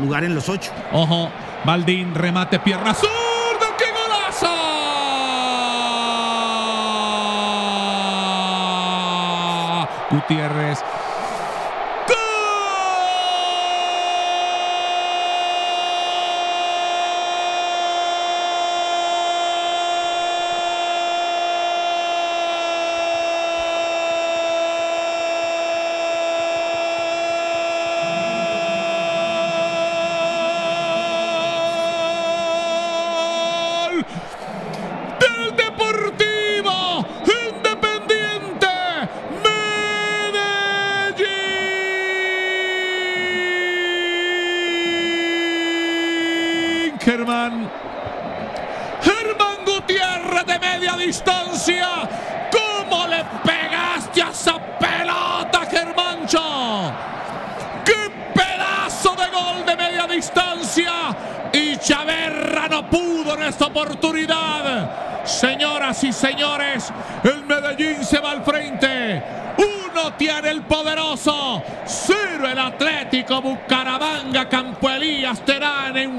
lugar en los ocho. Ojo, Baldín, remate, pierna zurda, ¡qué golazo! Gutiérrez. Del Deportivo Independiente Medellín. Germán Chaverra no pudo en esta oportunidad. Señoras y señores, el Medellín se va al frente. Uno tiene el poderoso. Cero el Atlético Bucaramanga, Campo Elías Terán en